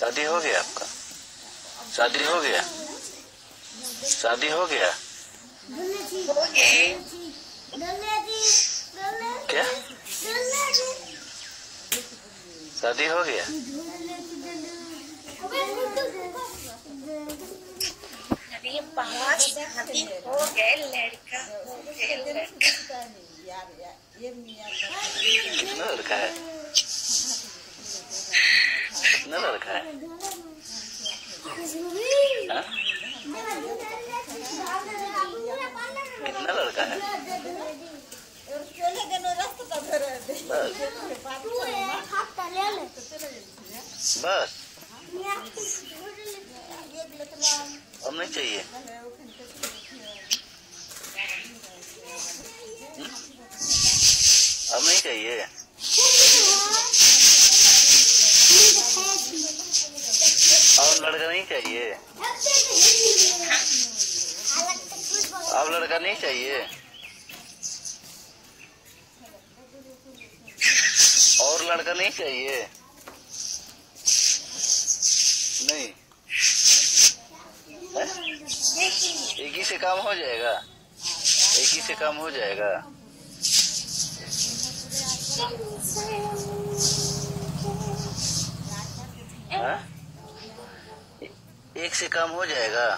शादी हो गया आपका? शादी हो गया? शादी हो गया? हो गए क्या? शादी हो गया? पाँच शादी हो गए, लड़का हो गए, लड़का। कितना लड़का है? कितना लड़का है? हाँ? कितना लड़का है? बस। अब नहीं चाहिए। हम्म? अब नहीं चाहिए। अब लड़का नहीं चाहिए। अब लड़का नहीं चाहिए। और लड़का नहीं चाहिए नहीं है? एक ही से काम हो जाएगा। एक ही से काम हो जाएगा। हाँ? एक से काम हो जाएगा।